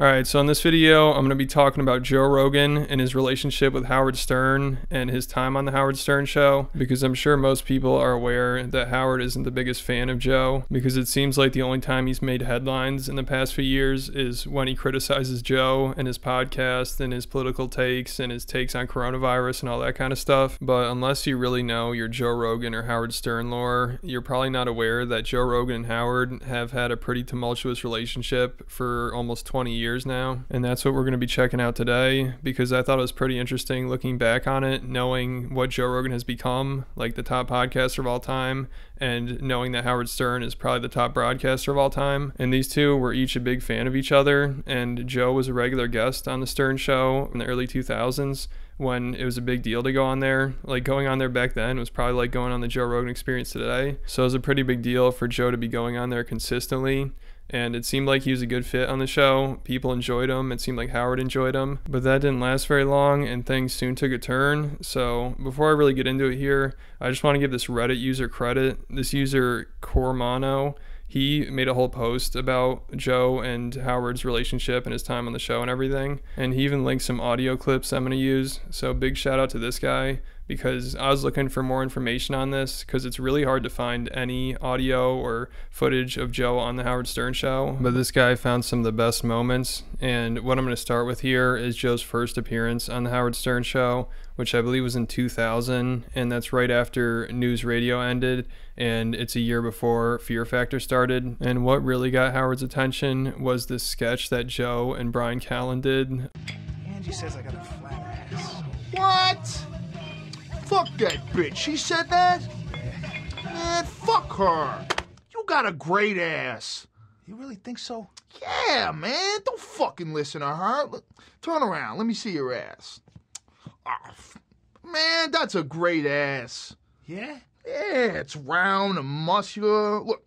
All right, so in this video, I'm going to be talking about Joe Rogan and his relationship with Howard Stern and his time on the Howard Stern show because I'm sure most people are aware that Howard isn't the biggest fan of Joe because it seems like the only time he's made headlines in the past few years is when he criticizes Joe and his podcast and his political takes and his takes on coronavirus and all that kind of stuff. But unless you really know your Joe Rogan or Howard Stern lore, you're probably not aware that Joe Rogan and Howard have had a pretty tumultuous relationship for almost 20 years years now. And that's what we're going to be checking out today because I thought it was pretty interesting looking back on it, knowing what Joe Rogan has become, like the top podcaster of all time, and knowing that Howard Stern is probably the top broadcaster of all time. And these two were each a big fan of each other. And Joe was a regular guest on the Stern show in the early 2000s when it was a big deal to go on there. Like going on there back then was probably like going on the Joe Rogan experience today. So it was a pretty big deal for Joe to be going on there consistently and it seemed like he was a good fit on the show. People enjoyed him. It seemed like Howard enjoyed him, but that didn't last very long, and things soon took a turn. So before I really get into it here, I just want to give this Reddit user credit. This user Cormano he made a whole post about Joe and Howard's relationship and his time on the show and everything. And he even linked some audio clips I'm going to use. So big shout out to this guy because I was looking for more information on this because it's really hard to find any audio or footage of Joe on the Howard Stern show. But this guy found some of the best moments. And what I'm going to start with here is Joe's first appearance on the Howard Stern show, which I believe was in 2000. And that's right after News Radio ended. And it's a year before Fear Factor started. And what really got Howard's attention was this sketch that Joe and Brian Callen did. Angie says I got a flat ass. What? Fuck that bitch. She said that? Man, fuck her. You got a great ass. You really think so? Yeah, man. Don't fucking listen to her. Look, turn around. Let me see your ass. Oh, man, that's a great ass. Yeah? Yeah, it's round and muscular. Look,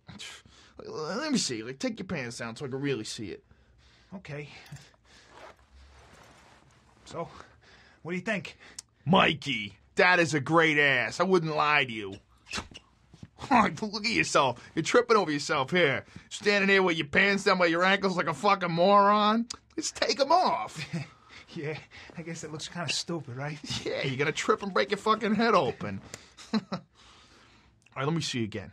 let me see. Like, take your pants down so I can really see it. Okay. So, what do you think? Mikey, that is a great ass. I wouldn't lie to you. Look at yourself. You're tripping over yourself here. Standing here with your pants down by your ankles like a fucking moron. Let's take them off. yeah, I guess it looks kind of stupid, right? Yeah, you're gonna trip and break your fucking head open. All right, let me see again.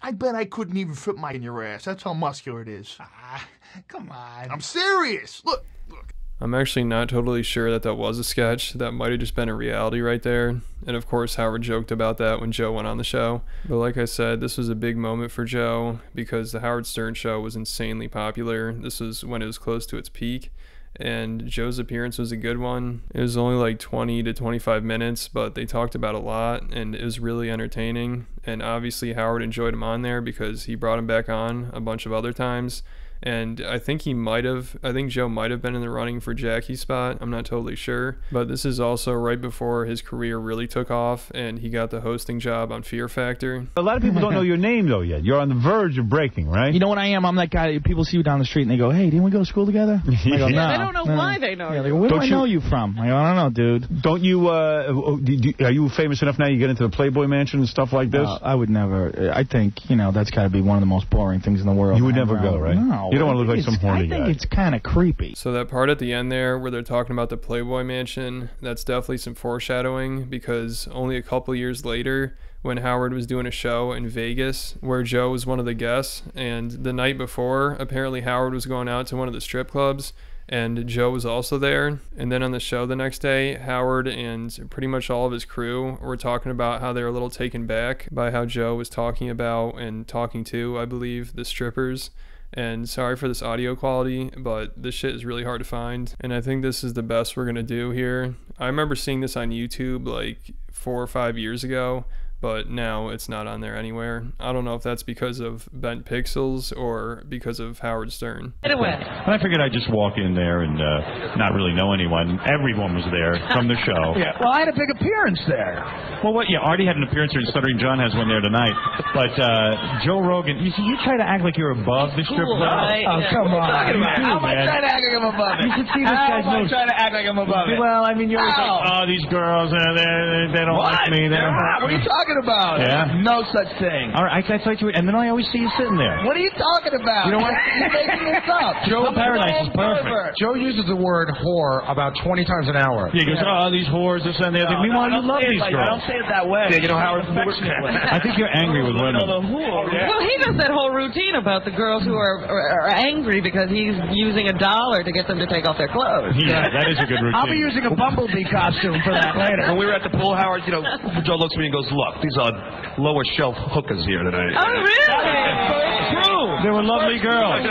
I bet I couldn't even fit my in your ass. That's how muscular it is. Ah, come on. I'm serious. Look, look. I'm actually not totally sure that that was a sketch. That might have just been a reality right there. And of course, Howard joked about that when Joe went on the show. But like I said, this was a big moment for Joe because the Howard Stern show was insanely popular. This was when it was close to its peak. And Joe's appearance was a good one. It was only like 20 to 25 minutes, but they talked about a lot and it was really entertaining. And obviously, Howard enjoyed him on there because he brought him back on a bunch of other times and I think he might have. I think Joe might have been in the running for Jackie's spot. I'm not totally sure, but this is also right before his career really took off, and he got the hosting job on Fear Factor. A lot of people don't know your name though yet. You're on the verge of breaking, right? You know what I am? I'm that guy. People see you down the street and they go, "Hey, didn't we go to school together?" I go, Yeah, no, they don't know no." why they know Yeah, they you. go, where Don't do I you- know you from? I go, I don't know, dude. Don't you? Uh, do- do- are you famous enough now? You get into the Playboy Mansion and stuff like this. Uh, I would never. I think you know that's got to be one of the most boring things in the world. You would to hang never go, right? No. You don't wanna look like some it's- horny I think guy. it's kind of creepy. So that part at the end there where they're talking about the Playboy Mansion, that's definitely some foreshadowing because only a couple years later when Howard was doing a show in Vegas where Joe was one of the guests and the night before apparently Howard was going out to one of the strip clubs and Joe was also there. And then on the show the next day, Howard and pretty much all of his crew were talking about how they were a little taken back by how Joe was talking about and talking to, I believe, the strippers. And sorry for this audio quality, but this shit is really hard to find. And I think this is the best we're gonna do here. I remember seeing this on YouTube like four or five years ago, but now it's not on there anywhere. I don't know if that's because of bent pixels or because of Howard Stern. Get away. And I figured I'd just walk in there and uh, not really know anyone. Everyone was there from the show. Yeah. Well, I had a big appearance there. Well, what? Yeah, Artie had an appearance here, and Stuttering John has one there tonight. But uh, Joe Rogan, you see, you try to act like you're above the strip Cool, club. right? Oh, Yeah. come What are you on. talking about? How am I man. trying to act like I'm above it. You should see this How guy's am I nose. trying to act like I'm above it? Well, I mean, you're How? like, Oh, these girls, uh, they, they, they don't What? like me. They don't. not. What are you talking about? Yeah? No such thing. All right, I, I thought you would, and then I always see you sitting there. What are you talking about? You know what? You're making this up. Joe Paradise is total perfect. pervert. Joe uses the word whore about 20 times an hour. Yeah, he goes, oh, these whores, this and the other. Meanwhile, you love these I girls. don't say it that way. Yeah, you know, Howard, affectionately. I think you're angry with women. Well, he does that whole routine about the girls who are, are, are angry because he's using a dollar to get them to take off their clothes. Yeah, that is a good routine. I'll be using a bumblebee costume for that later. When we were at the pool, Howard, you know, Joe looks at me and goes, look, these are lower shelf hookers here tonight. Oh, really? True. They were lovely girls.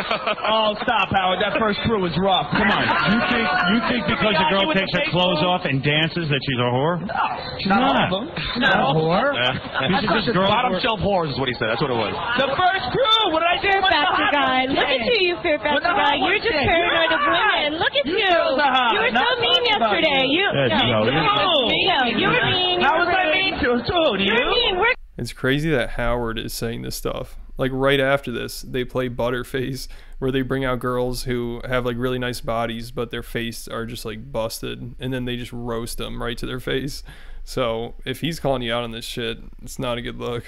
Oh, stop, Howard. That first crew was rough. Come on, you think you think because a girl takes her clothes off and dances that she's a whore? No, she's Not not. all of them. Not a whore. These are just girls. Bottom shelf whores is what he said. That's what it was. The first crew. What did I do? Fear factor guy. Look at you, you fear factor guy. You're just paranoid of women. Look at You you. girls are hot. You were so mean yesterday. you. You. Yeah, no, you, you're- no, you were mean. How was were I rude. mean to? To You were mean. We're It's crazy that Howard is saying this stuff. Like right after this, they play Butterface, where they bring out girls who have like really nice bodies, but their face are just like busted, and then they just roast them right to their face. So if he's calling you out on this shit, it's not a good look.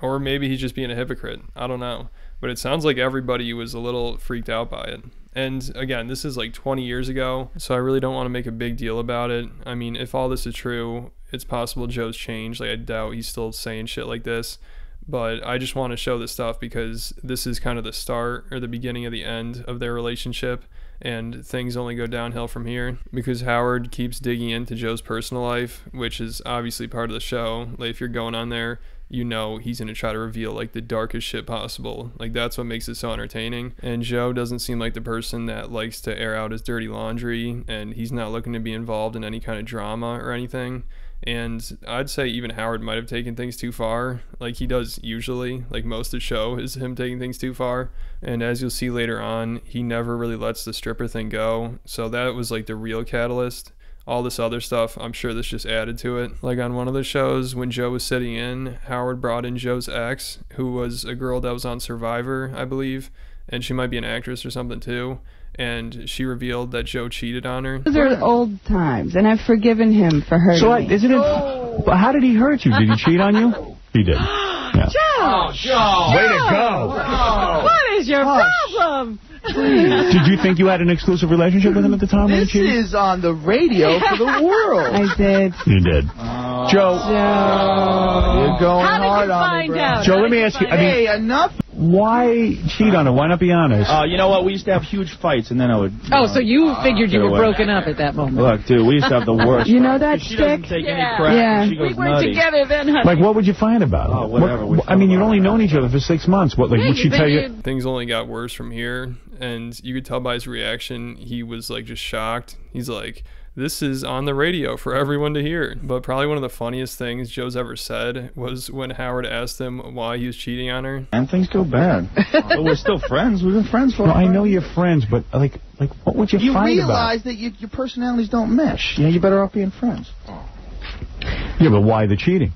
Or maybe he's just being a hypocrite. I don't know. But it sounds like everybody was a little freaked out by it. And again, this is like 20 years ago, so I really don't want to make a big deal about it. I mean, if all this is true, it's possible Joe's changed. Like, I doubt he's still saying shit like this. But I just want to show this stuff because this is kind of the start or the beginning of the end of their relationship. And things only go downhill from here because Howard keeps digging into Joe's personal life, which is obviously part of the show. Like, if you're going on there, you know he's going to try to reveal like the darkest shit possible. Like that's what makes it so entertaining. And Joe doesn't seem like the person that likes to air out his dirty laundry and he's not looking to be involved in any kind of drama or anything. And I'd say even Howard might have taken things too far, like he does usually. Like most of the show is him taking things too far. And as you'll see later on, he never really lets the stripper thing go. So that was like the real catalyst all this other stuff, I'm sure this just added to it. Like on one of the shows, when Joe was sitting in, Howard brought in Joe's ex, who was a girl that was on Survivor, I believe, and she might be an actress or something too. And she revealed that Joe cheated on her. Those are old times, and I've forgiven him for hurting So, me. isn't it? Well, How did he hurt you? Did he cheat on you? He did. Yeah. Joe! Oh, Joe. Way to go. What is your problem? Did you think you had an exclusive relationship with him at the time This cheated? is on the radio for the world. I did. You did. Joe, Joe. You're going How did you on find bro. out? Joe, let me ask you. I mean, Hey, enough. Why cheat on her? Why not be honest? Uh, you know what? We used to have huge fights, and then I would. Oh, so you figured you were away. broken up at that moment. Look, dude, we used to have the worst. You know fights. that She doesn't take Yeah. any crap. Yeah. She goes We were nutty. together then, honey. Like, what would you find about it? Oh, whatever, What- I mean, you'd fought only known each other for six months. What, like, Yeah, would she tell you? Things only got worse from here, and you could tell by his reaction, he was like just shocked. He's like, this is on the radio for everyone to hear. But probably one of the funniest things Joe's ever said was when Howard asked him why he was cheating on her. And things go bad. but we're still friends. We've been friends for. No, I know you're friends, but like, like, what would you, You find realize that you, your personalities don't mesh. Yeah, you're better off being friends. about? it? Yeah, but why the cheating?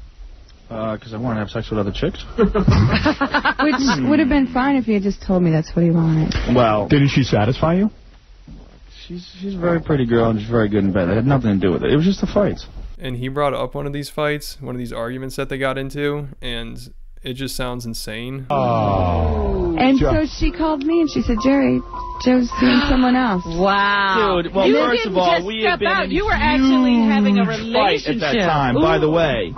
Because Uh, I want to have sex with other chicks. Which would have been fine if he had just told me that's what he wanted. Well, Didn't she satisfy you? She's she's a very pretty girl and she's very good in bed. It had nothing to do with it. It was just the fights. And he brought up one of these fights, one of these arguments that they got into, and it just sounds insane. Oh. And Joe. so she called me and she said, Jerry, Joe's seeing someone else. Wow. Dude, well, you first didn't of all, just we step had been out. in You were actually having a huge relationship. fight at that time. By the way,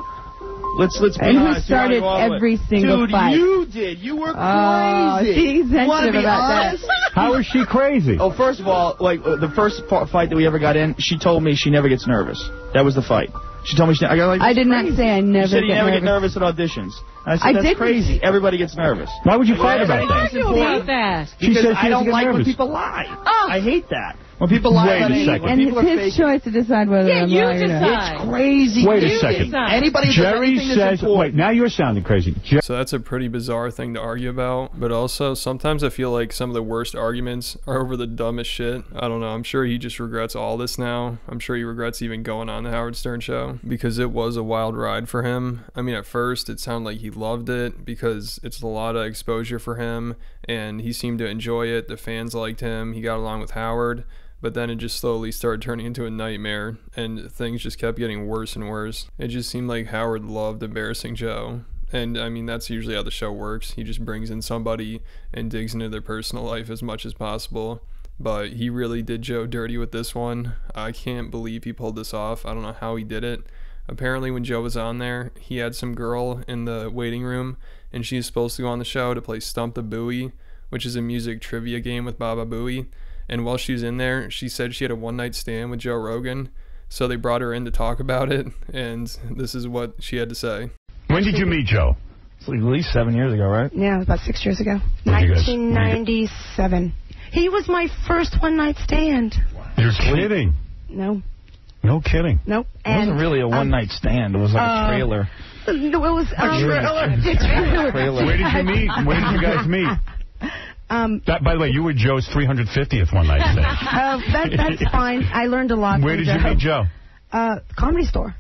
let's let's be And who honest. you know, started you all- every single Dude, fight? you did. You were Oh, crazy. see, he's You wanna sensitive be about that. How is she crazy? Oh, first of all, like uh, the first fa- fight that we ever got in, she told me she never gets nervous. That was the fight. She told me she. I got like. I did not say I You never said you never nervous. get nervous at auditions. And I said I that's didn't. crazy. Everybody gets nervous. Why would you fight Yeah, about I that? Argue about that. She Because said she I don't doesn't like when people lie. Oh. I hate that. When people lie Wait about a age, second. when And people it's are his fake, choice to decide whether Yeah, I'm you lying or not. decide. it's crazy. Wait a You second. decide. Anybody who does Jerry says, wait, now you're sounding crazy. Jer- So that's a pretty bizarre thing to argue about. But also, sometimes I feel like some of the worst arguments are over the dumbest shit. I don't know. I'm sure he just regrets all this now. I'm sure he regrets even going on the Howard Stern show because it was a wild ride for him. I mean, at first, it sounded like he loved it because it's a lot of exposure for him and he seemed to enjoy it. The fans liked him. He got along with Howard. But then it just slowly started turning into a nightmare, and things just kept getting worse and worse. It just seemed like Howard loved embarrassing Joe. And I mean, that's usually how the show works. He just brings in somebody and digs into their personal life as much as possible. But he really did Joe dirty with this one. I can't believe he pulled this off. I don't know how he did it. Apparently, when Joe was on there, he had some girl in the waiting room, and she's supposed to go on the show to play Stump the Booey, which is a music trivia game with Baba Booey. And while she was in there, she said she had a one night stand with Joe Rogan. So they brought her in to talk about it, and this is what she had to say. When did you meet Joe? It's like at least seven years ago, right? Yeah, it was about six years ago. Where'd 1997. He was my first one night stand. You're kidding. No, No kidding. nope. It wasn't really a one night stand. It was like uh, a trailer. No, it was um, trailer. trailer. Trailer. Where did you meet? Where did you guys meet? Um, That, by the way, you were Joe's 350th one night stand. uh, that, that's fine. I learned a lot. Where from did you meet Joe? Uh, comedy store.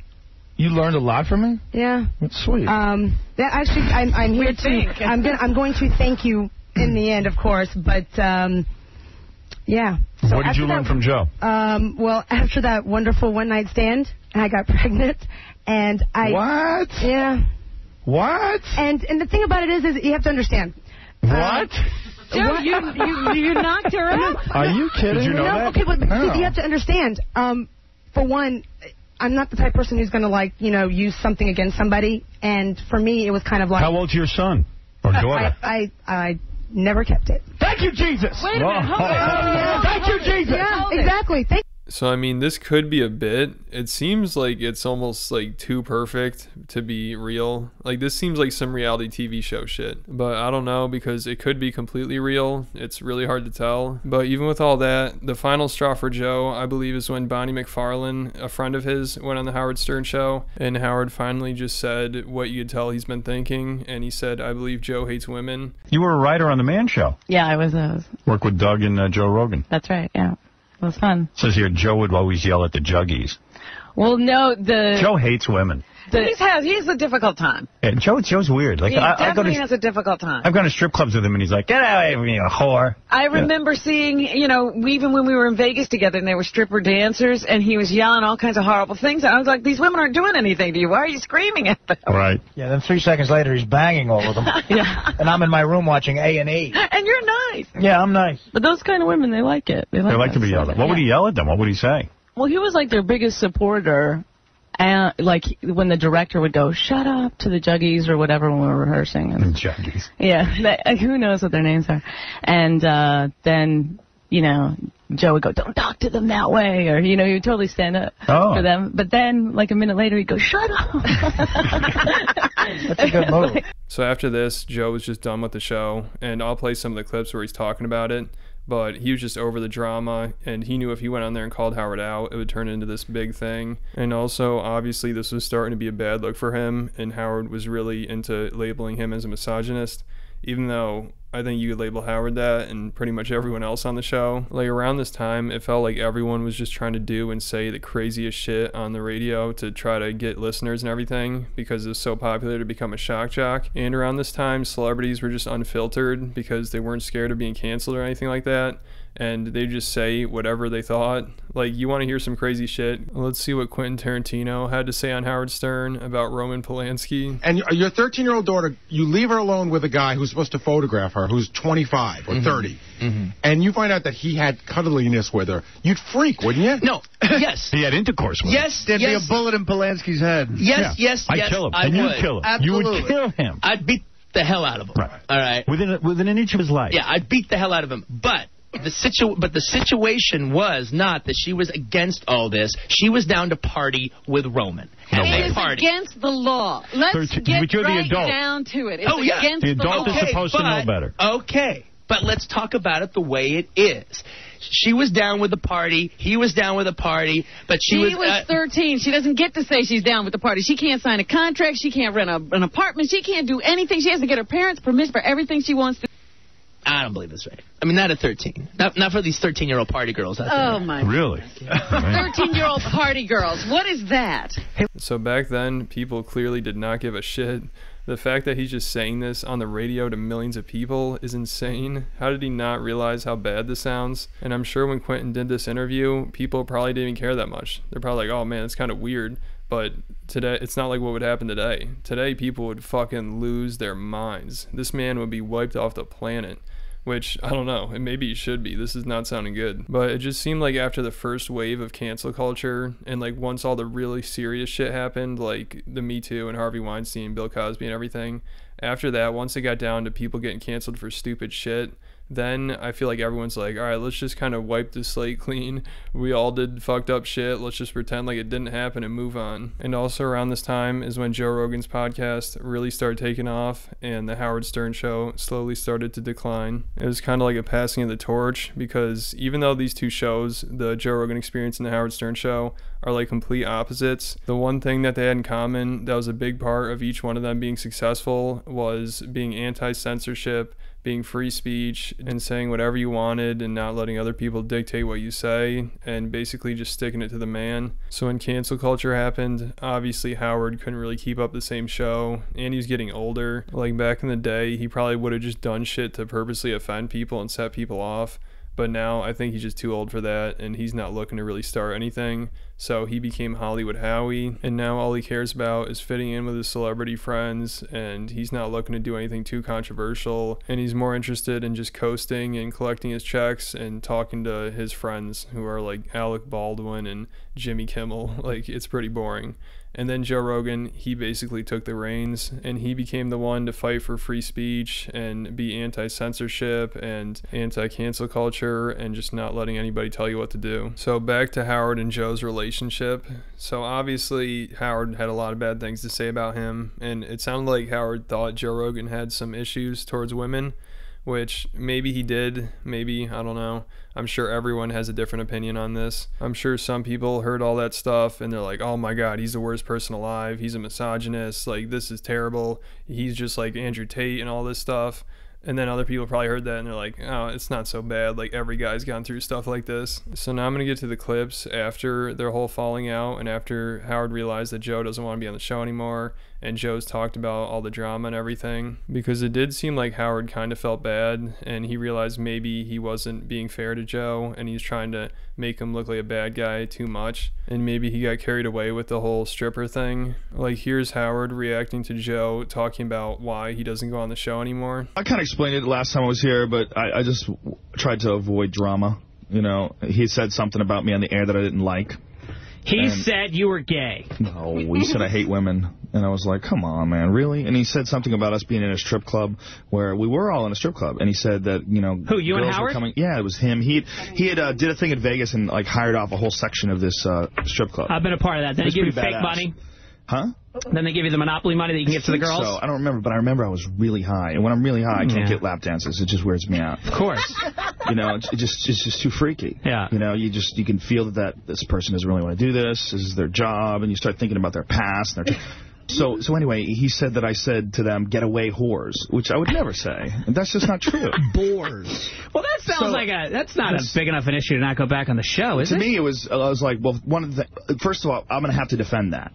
You learned a lot from me? Yeah. That's sweet. Um, that actually, I'm, I'm here to. I'm gonna, I'm going to thank you in the end, of course. But um, yeah. So what did you learn that- from Joe? Um, well, after that wonderful one night stand, I got pregnant, and I. what? Yeah. What? And and the thing about it is, is you have to understand. What? Joe, you, you, you knocked her out. Are you kidding? Did you know no, that? okay, but see, Oh. you have to understand. Um, for one, I'm not the type of person who's going to like you know use something against somebody, and for me, it was kind of like How old's your son or daughter? I, I I never kept it. Thank you, Jesus. Wait a minute. Hold Oh, on. Thank you, Jesus. Yeah, exactly. Thank So I mean, this could be a bit. It seems like it's almost like too perfect to be real. Like this seems like some reality TV show shit. But I don't know because it could be completely real. It's really hard to tell. But even with all that, the final straw for Joe, I believe, is when Bonnie McFarlane, a friend of his, went on the Howard Stern show, and Howard finally just said what you could tell he's been thinking, and he said, "I believe Joe hates women." You were a writer on The Man Show. Yeah, I was. Uh, Worked with Doug and uh, Joe Rogan. that's right. Yeah, it was fun. Says here Joe would always yell at the juggies. Well, no, the Joe hates women. The He's has he's a difficult time. Yeah, Joe, Joe's weird. Like He I, I go definitely to, has a difficult time. I've gone to strip clubs with him, and he's like, "Get away from me, you whore." I remember seeing, you know, even when we were in Vegas together and there were stripper dancers and he was yelling all kinds of horrible things. I was like, these women aren't doing anything to you. Why are you screaming at them? Right. Yeah, then three seconds later, he's banging all of them. Yeah. and I'm in my room watching A and E. And you're nice. Yeah, I'm nice. but those kind of women, they like it. They like, They like to be yelled at. What would he yell at them? What would he say? Well, he was like their biggest supporter. And like when the director would go, "Shut up" to the juggies or whatever when we were rehearsing. And, Juggies. yeah, that, who knows what their names are. And uh then you know Joe would go, "Don't talk to them that way," or you know he would totally stand up Oh. for them. But then like a minute later he'd go, "Shut up." That's a good move. So after this, Joe was just done with the show, and I'll play some of the clips where he's talking about it. But he was just over the drama, and he knew if he went on there and called Howard out, it would turn into this big thing. And also, obviously, this was starting to be a bad look for him, and Howard was really into labeling him as a misogynist, even though I think you could label Howard that and pretty much everyone else on the show. Like around this time, it felt like everyone was just trying to do and say the craziest shit on the radio to try to get listeners and everything because it was so popular to become a shock jock. And around this time, celebrities were just unfiltered because they weren't scared of being canceled or anything like that. And they just say whatever they thought. Like, you want to hear some crazy shit? Let's see what Quentin Tarantino had to say on Howard Stern about Roman Polanski. And your- your 13 year old daughter, you leave her alone with a guy who's supposed to photograph her, who's 25 or mm-hmm. 30, mm-hmm. and you find out that he had cuddliness with her. You'd freak, wouldn't you? No. Yes. He had intercourse with Yes. her. There'd yes. be a bullet in Polanski's head. Yes. Yes. I'd yes. kill him. I and would. you'd kill him. Absolutely. You would kill him. I'd beat the hell out of him. Right. All right. Within, within an inch of his life. Yeah, I'd beat the hell out of him. But the situ- but the situation was not that she was against all this. She was down to party with Roman. And It they is partied. against the law. Let's Thirteen- get you're the right adult. down to it. It's oh yeah, against The adult is okay, supposed to know but- better. Okay, but let's talk about it the way it is. She was down with the party. He was down with the party, but she, She was, uh, 13. She doesn't get to say she's down with the party. She can't sign a contract. She can't rent a, an apartment. She can't do anything. She has to get her parents' permission for everything she wants to. I don't believe this, right? I mean, not at 13. Not, not for these 13 year old party girls out Oh my! Really? 13 year old party girls. What is that? So back then, people clearly did not give a shit. The fact that he's just saying this on the radio to millions of people is insane. How did he not realize how bad this sounds? And I'm sure when Quentin did this interview, people probably didn't even care that much. They're probably like, oh man, it's kind of weird. But today, it's not like what would happen today. Today, people would fucking lose their minds. This man would be wiped off the planet which I don't know, and maybe it should be. This is not sounding good. But it just seemed like after the first wave of cancel culture, and like once all the really serious shit happened, like the Me Too and Harvey Weinstein, Bill Cosby, and everything, after that, once it got down to people getting canceled for stupid shit, then I feel like everyone's like, all right, let's just kind of wipe the slate clean. We all did fucked up shit. Let's just pretend like it didn't happen and move on. And also around this time is when Joe Rogan's podcast really started taking off and the Howard Stern show slowly started to decline. It was kind of like a passing of the torch because even though these two shows, the Joe Rogan Experience and the Howard Stern show, are like complete opposites, the one thing that they had in common that was a big part of each one of them being successful was being anti censorship being free speech and saying whatever you wanted and not letting other people dictate what you say and basically just sticking it to the man. So when cancel culture happened, obviously Howard couldn't really keep up the same show and he's getting older. Like back in the day, he probably would have just done shit to purposely offend people and set people off. But now I think he's just too old for that and he's not looking to really start anything. So he became Hollywood Howie, and now all he cares about is fitting in with his celebrity friends, and he's not looking to do anything too controversial. And he's more interested in just coasting and collecting his checks and talking to his friends who are like Alec Baldwin and Jimmy Kimmel. Like, it's pretty boring. And then Joe Rogan, he basically took the reins and he became the one to fight for free speech and be anti censorship and anti cancel culture and just not letting anybody tell you what to do. So, back to Howard and Joe's relationship. So, obviously, Howard had a lot of bad things to say about him. And it sounded like Howard thought Joe Rogan had some issues towards women which maybe he did, maybe, I don't know. I'm sure everyone has a different opinion on this. I'm sure some people heard all that stuff and they're like, oh my god, he's the worst person alive. He's a misogynist. Like, this is terrible. He's just like Andrew Tate and all this stuff. And then other people probably heard that and they're like, oh, it's not so bad. Like, every guy's gone through stuff like this. So now I'm going to get to the clips after their whole falling out and after Howard realized that Joe doesn't want to be on the show anymore and Joe's talked about all the drama and everything because it did seem like Howard kind of felt bad and he realized maybe he wasn't being fair to Joe and he's trying to make him look like a bad guy too much and maybe he got carried away with the whole stripper thing. Like here's Howard reacting to Joe talking about why he doesn't go on the show anymore. I kind of explained it last time I was here, but I, I just tried to avoid drama. You know, he said something about me on the air that I didn't like. He And- said you were gay. No, he said I hate women. And I was like, come on, man, really? And he said something about us being in a strip club where we were all in a strip club. And he said that, you know, Who, you and Howard? Coming, yeah, it was him. He he had uh, did a thing in Vegas and like hired off a whole section of this uh, strip club. I've been a part of that. Then was give you fake badass. money. Huh? Then they give you the monopoly money that you can give to the think girls. So I don't remember, but I remember I was really high. And when I'm really high, I can't Yeah. get lap dances. It just wears me out. Of course. You know, it just it's just too freaky. Yeah. You know, you just you can feel that, that this person doesn't really want to do this. This is their job, and you start thinking about their past. And their so so anyway, he said that I said to them, "Get away, whores," which I would never say. And that's just not true. Bores. Well, that sounds So- like a. That's not a big enough an issue to not go back on the show, is to it? To me, it was I was like, well, one of the first of all, I'm going to have to defend that.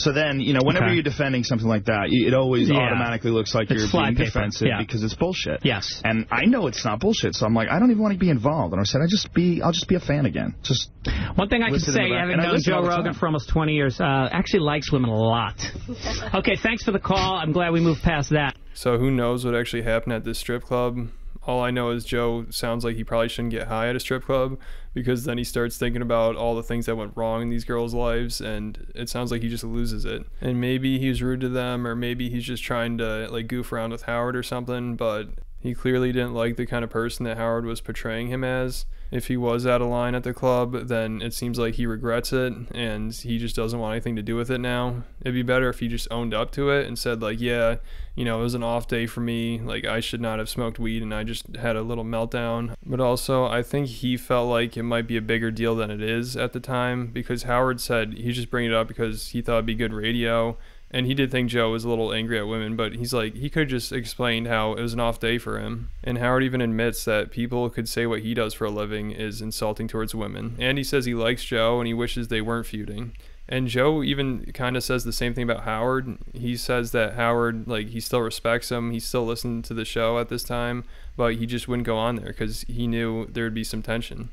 So then, you know, whenever Okay. you're defending something like that, it always Yeah. automatically looks like It's you're being paper. defensive Yeah. because it's bullshit. Yes. And I know it's not bullshit, so I'm like, I don't even want to be involved. And I said, I just be, I'll just be a fan again. Just One thing I can say, the back- having known Joe Rogan for almost 20 years, uh, actually likes women a lot. Okay, thanks for the call. I'm glad we moved past that. So who knows what actually happened at this strip club? All I know is Joe sounds like he probably shouldn't get high at a strip club because then he starts thinking about all the things that went wrong in these girls' lives and it sounds like he just loses it. And maybe he was rude to them or maybe he's just trying to like goof around with Howard or something, but he clearly didn't like the kind of person that Howard was portraying him as. If he was out of line at the club, then it seems like he regrets it and he just doesn't want anything to do with it now. It'd be better if he just owned up to it and said like, yeah, you know, it was an off day for me. Like I should not have smoked weed and I just had a little meltdown. But also, I think he felt like it might be a bigger deal than it is at the time because Howard said he just bring it up because he thought it'd be good radio and he did think Joe was a little angry at women, but he's like, he could just explained how it was an off day for him. And Howard even admits that people could say what he does for a living is insulting towards women. And he says he likes Joe and he wishes they weren't feuding. And Joe even kind of says the same thing about Howard. He says that Howard, like, he still respects him. He still listened to the show at this time, but he just wouldn't go on there because he knew there would be some tension.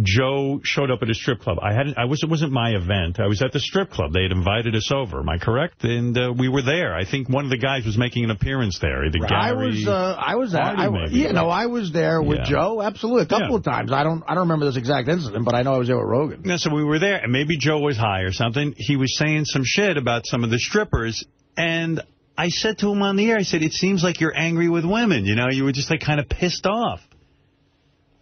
Joe showed up at a strip club. I hadn't. I was. It wasn't my event. I was at the strip club. They had invited us over. Am I correct? And uh, we were there. I think one of the guys was making an appearance there. The I Gary was, uh, I was, at, I, maybe, yeah, right? no, I was there with Yeah. Joe, absolutely, a couple Yeah. of times. I don't, I don't remember this exact incident, but I know I was there with Rogan. Yeah, so we were there, and maybe Joe was high or something. He was saying some shit about some of the strippers, and I said to him on the air, I said, it seems like you're angry with women. You know, you were just like kind of pissed off.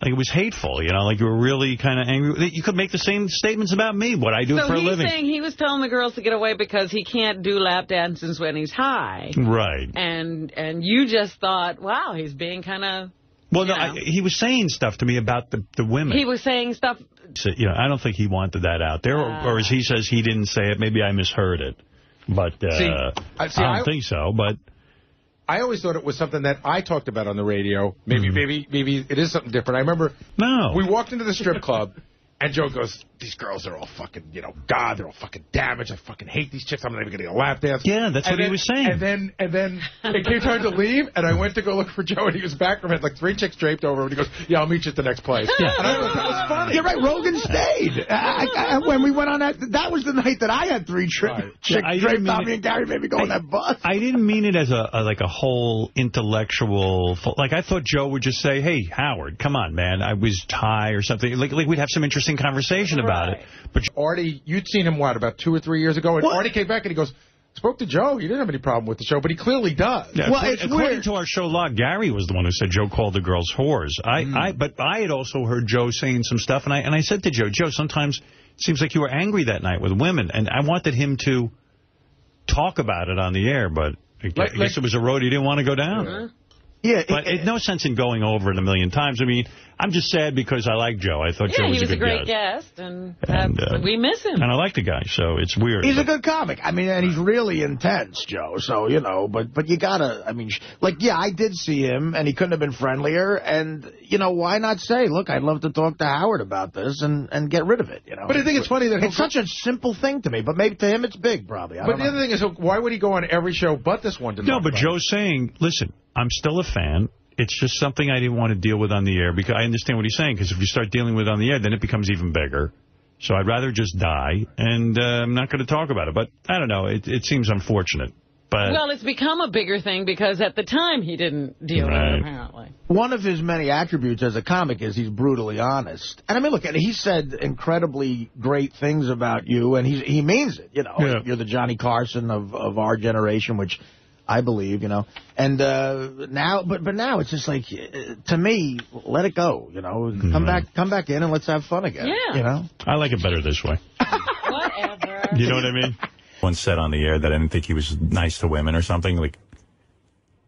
Like it was hateful, you know, like you were really kind of angry. You could make the same statements about me, what I do so for a living. So he's saying he was telling the girls to get away because he can't do lap dances when he's high. Right. And and you just thought, wow, he's being kind of. Well, no, I, he was saying stuff to me about the, the women. He was saying stuff. So, you know, I don't think he wanted that out there, or, or as he says, he didn't say it. Maybe I misheard it, but uh, See, I- see, I don't I- think so. But I always thought it was something that I talked about on the radio. Maybe, Mm-hmm. maybe, maybe it is something different. I remember no. we walked into the strip club, and Joe goes, "These girls are all fucking, you know, God, they're all fucking damaged. I fucking hate these chicks. I'm not even getting a lap dance." Yeah, that's And what he was saying. And then, and then it came time to leave, and I went to go look for Joe, and he was back from it, like three chicks draped over him. And he goes, "Yeah, I'll meet you at the next place." Yeah. And I thought that was funny. You're right. Rogan stayed. I, I, when we went on that, that was the night that I had three tri- chicks Yeah, draped on me and Gary made me go on that bus. I didn't mean it as a, a like a whole intellectual. Like I thought Joe would just say, "Hey, Howard, come on, man, I was high or something." Like like we'd have some interesting conversation about it. But Artie, you'd seen him, what, about two or three years ago? And Artie came back and he goes, spoke to Joe. He didn't have any problem with the show, but he clearly does. Yeah, according, according to our show log, Gary was the one who said Joe called the girls whores. I, Mm. I, but I had also heard Joe saying some stuff, and I and I said to Joe, Joe, sometimes it seems like you were angry that night with women, and I wanted him to talk about it on the air, but I Like- I guess it was a road he didn't want to go down. Uh-huh. Yeah, but it, no sense in going over it a million times. I mean, I'm just sad because I like Joe. I thought Joe Yeah, was he was a a great guy. guest, and, And, uh, we miss him. And I like the guy, so it's weird. He's a good comic. I mean, and he's really intense, Joe. So, you know, but but you gotta, I mean, sh- like, yeah, I did see him, and he couldn't have been friendlier. And, you know, why not say, look, I'd love to talk to Howard about this and, and get rid of it, you know? But I think it's funny that It's such a simple thing to me, but maybe to him it's big, probably. I But don't the know. other thing is, why would he go on every show but this one? To No, but about it? Joe's saying, listen, I'm still a fan. It's just something I didn't want to deal with on the air because I understand what he's saying because if you start dealing with it on the air, then it becomes even bigger. So I'd rather just die, and uh, I'm not going to talk about it. But I don't know. It, it seems unfortunate. But well, it's become a bigger thing because at the time he didn't deal with it, apparently. One of his many attributes as a comic is he's brutally honest. And I mean, look, and he said incredibly great things about you, and he he means it. You know, Yeah. you're the Johnny Carson of of our generation, which I believe. You know, and uh, now, but but now it's just like uh, to me, let it go. You know, come back, come back in, and let's have fun again. Yeah. You know. I like it better this way. Whatever. You know what I mean? Once said on the air that I didn't think he was nice to women or something, like,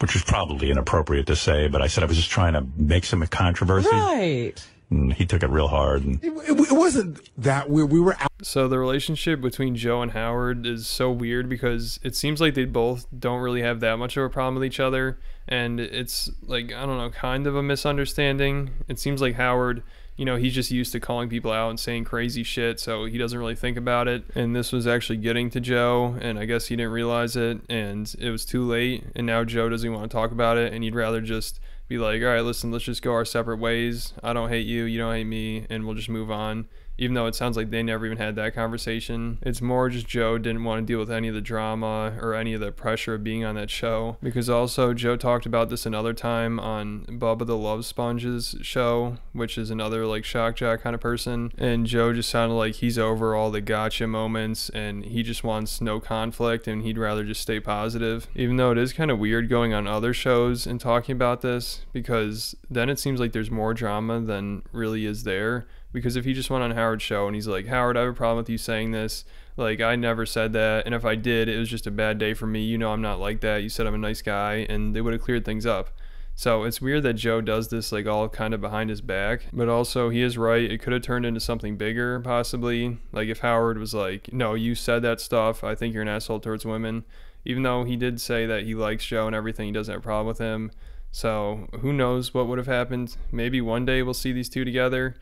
which was probably inappropriate to say, but I said I was just trying to make some controversy. Right. And he took it real hard. And It, it wasn't that weird. We were out. So the relationship between Joe and Howard is so weird because it seems like they both don't really have that much of a problem with each other. And it's like, I don't know, kind of a misunderstanding. It seems like Howard, you know, he's just used to calling people out and saying crazy shit, so he doesn't really think about it. And this was actually getting to Joe, and I guess he didn't realize it, and it was too late. And now Joe doesn't want to talk about it, and he'd rather just be like, all right, listen, let's just go our separate ways. I don't hate you, you don't hate me, and we'll just move on. Even though it sounds like they never even had that conversation, it's more just Joe didn't want to deal with any of the drama or any of the pressure of being on that show. Because also, Joe talked about this another time on Bubba the Love Sponge's show, which is another like shock jock kind of person. And Joe just sounded like he's over all the gotcha moments and he just wants no conflict and he'd rather just stay positive. Even though it is kind of weird going on other shows and talking about this, because then it seems like there's more drama than really is there. Because if he just went on Howard's show and he's like, Howard, I have a problem with you saying this. Like, I never said that. And if I did, it was just a bad day for me. You know, I'm not like that. You said I'm a nice guy. And they would have cleared things up. So it's weird that Joe does this like all kind of behind his back, but also he is right. It could have turned into something bigger, possibly. Like if Howard was like, "No, you said that stuff. I think you're an asshole towards women," even though he did say that he likes Joe and everything, he doesn't have a problem with him. So who knows what would have happened? Maybe one day we'll see these two together.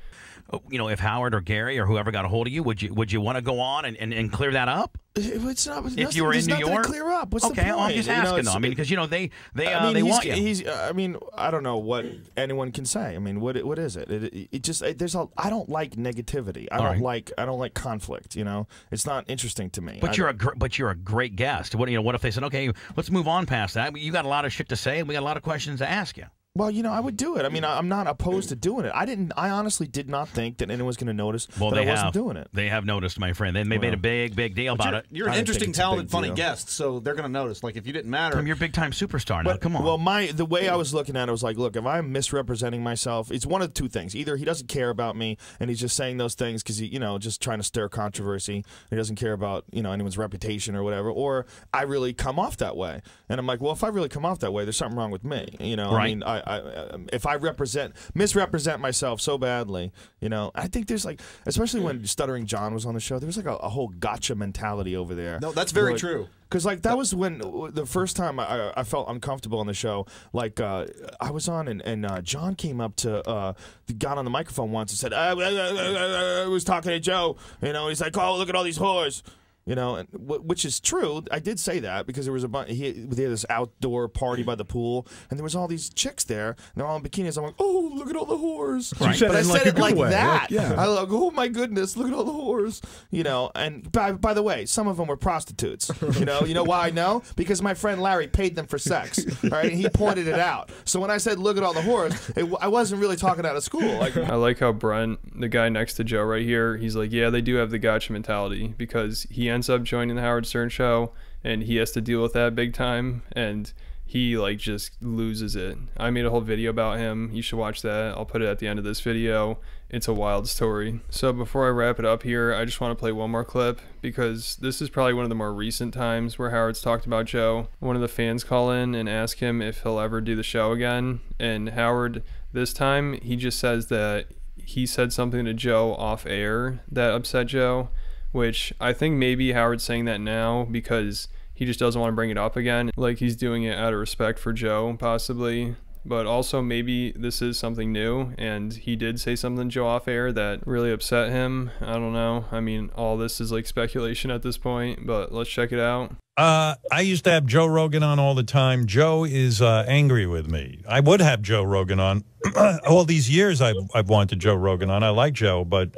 You know, if Howard or Gary or whoever got a hold of you, would you would you want to go on and, and, and clear that up? It's not. if you were in New York, clear up. What's okay, the point? I'm just You know, asking though. I mean, because you know they they uh, I mean, they want you. he's. uh, I mean, I don't know what anyone can say. I mean, what what is it? It, it just it, there's a. I don't like negativity. I All don't right. like. I don't like conflict. You know, it's not interesting to me. But I- you're a gr- but you're a great guest. What you know? What if they said, okay, let's move on past that? You got a lot of shit to say, and we got a lot of questions to ask you. Well, you know, I would do it. I mean, I, I'm not opposed to doing it. I didn't. I honestly did not think that anyone was going to notice Well, that they I wasn't have doing it. They have noticed, my friend. They, they made a big big deal about you're- it. you're an I interesting, talented, funny deal. guest, so they're going to notice. Like if you didn't matter, From your big time superstar. Now, But, come on. Well, my the way I was looking at it was like, look, if I'm misrepresenting myself, it's one of two things. Either he doesn't care about me and he's just saying those things because he, you know, just trying to stir controversy. He doesn't care about you know anyone's reputation or whatever. Or I really come off that way, and I'm like, well, if I really come off that way, there's something wrong with me. You know, I mean, I, I um, if I represent misrepresent myself so badly, you know, I think there's like, especially when Stuttering John was on the show, there was like a, a whole gotcha mentality over there. No, that's very Like- true. because like that was when the first time I, I felt uncomfortable on the show. Like uh, I was on and, and uh, John came up to uh, got on the microphone once and said, "I, I, I, I was talking to Joe." You know, he's like, "Oh, look at all these whores." You know, and, which is true. I did say that because there was a bunch. He they had this outdoor party by the pool, and there was all these chicks there. And they're all in bikinis. I'm like, "Oh, look at all the whores!" You said but it I in, like, said it like way. that. Like, yeah. I like, oh my goodness, look at all the whores. You know, and by, by the way, some of them were prostitutes. You know, you know why I know? Because my friend Larry paid them for sex. All right, and he pointed it out. So when I said look at all the whores, it, I wasn't really talking out of school. Like I like how Brent, the guy next to Joe right here, he's like, yeah, they do have the gotcha mentality because he ends up joining the Howard Stern show and he has to deal with that big time and he like just loses it. I made a whole video about him. You should watch that. I'll put it at the end of this video. It's a wild story. So before I wrap it up here, I just want to play one more clip because this is probably one of the more recent times where Howard's talked about Joe. One of the fans call in and ask him if he'll ever do the show again, and Howard this time he just says that he said something to Joe off air that upset Joe, which I think maybe Howard's saying that now because he just doesn't want to bring it up again. Like he's doing it out of respect for Joe, possibly. But also, maybe this is something new, and he did say something Joe off air that really upset him. I don't know. I mean, all this is like speculation at this point, but let's check it out. Uh, I used to have Joe Rogan on all the time. Joe is uh, angry with me. I would have Joe Rogan on. all these years I've, I've wanted Joe Rogan on. I like Joe, but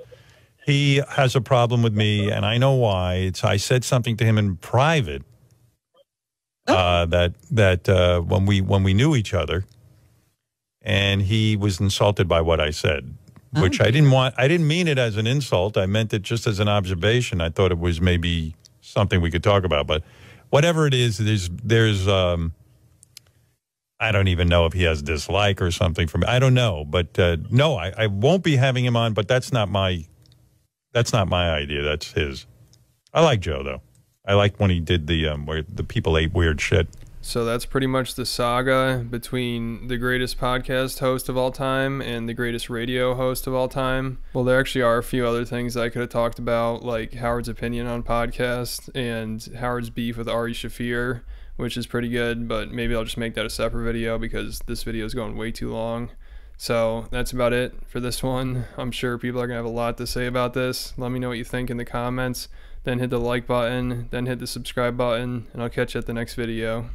he has a problem with me, and I know why. It's I said something to him in private uh, that that uh, when we when we knew each other, and he was insulted by what I said, which I didn't want. I didn't mean it as an insult. I meant it just as an observation. I thought it was maybe something we could talk about, but whatever it is, there's there's um, I don't even know if he has dislike or something from me. I don't know, but uh, no, I, I won't be having him on. But that's not my that's not my idea. That's his. I like Joe though. I like when he did the um, where the people ate weird shit. So that's pretty much the saga between the greatest podcast host of all time and the greatest radio host of all time. Well, there actually are a few other things I could have talked about, like Howard's opinion on podcasts and Howard's beef with Ari Shaffir, which is pretty good, but maybe I'll just make that a separate video because this video is going way too long. So that's about it for this one. I'm sure people are going to have a lot to say about this. Let me know what you think in the comments. Then hit the like button, then hit the subscribe button, and I'll catch you at the next video.